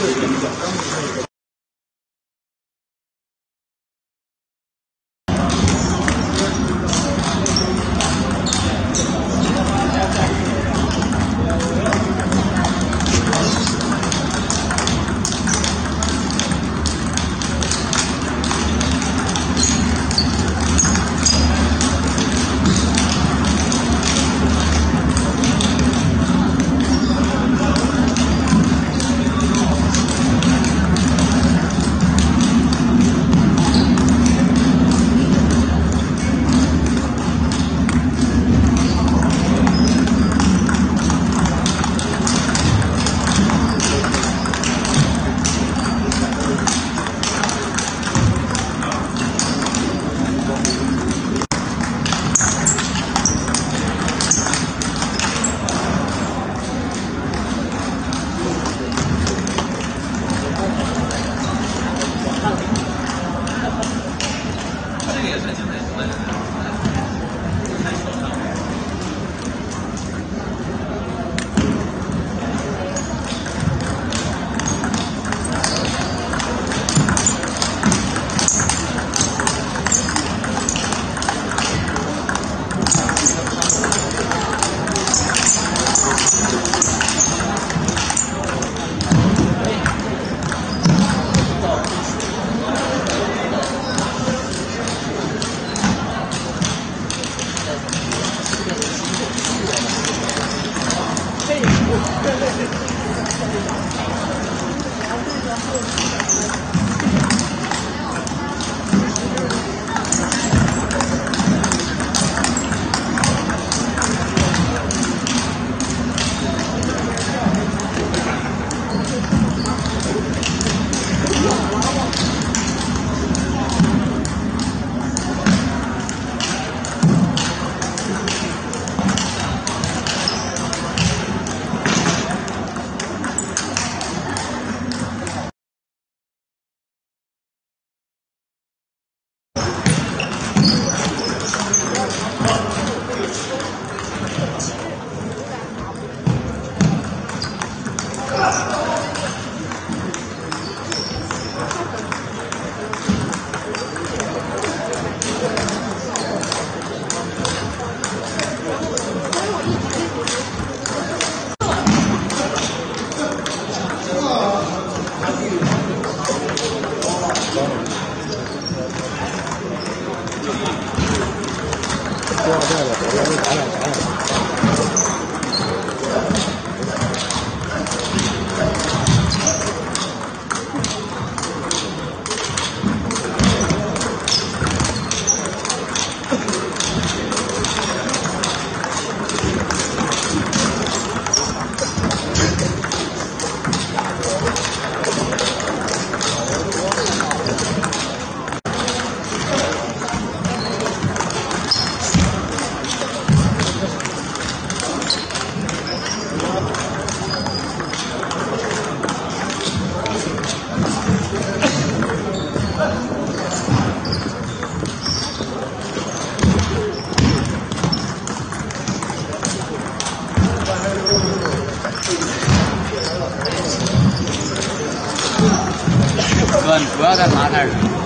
ですね。One. 不要这个你不要再麻烦人。